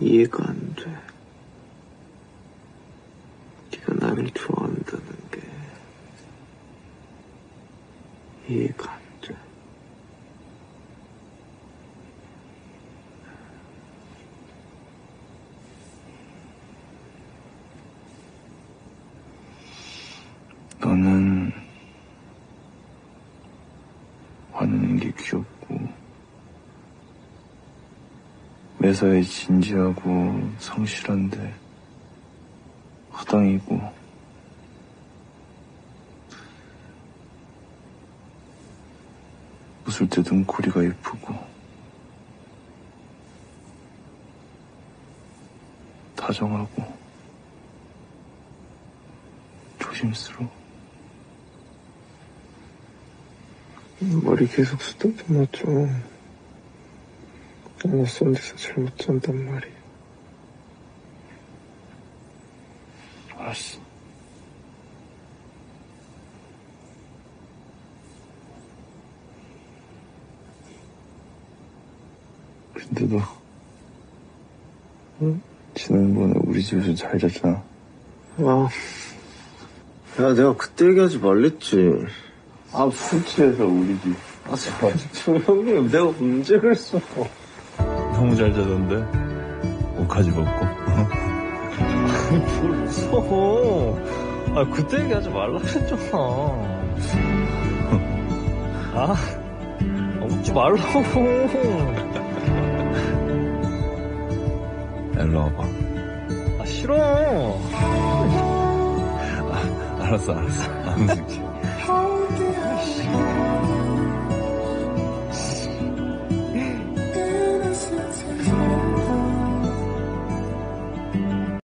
이해가 안 돼. 네가 나를 좋아한다는 게 이해가 안 돼. 너는 화내는 게 귀엽고 매사에 진지하고 성실한데 허당이고. 웃을 때 눈코리가 예쁘고. 다정하고. 조심스러워. 머리 계속 쓰다듬어 줘. 나는 쏜 데서 잘 못 잔단 말이야. 알았어. 근데 너, 응? 지난번에 우리 집에서 잘 잤잖아. 아, 야, 내가 그때 얘기하지 말랬지. 아, 술 취해서 우리 집. 아, 제발 좀 형님, 내가 언제 그랬어. 너무 잘 자던데 옷까지 벗고 뭘 무서워. 아, 그때 얘기하지 말라 그랬잖아. 아, 웃지 말라고. 일로 와봐 아, 싫어. 알았어 알았어 안 웃을게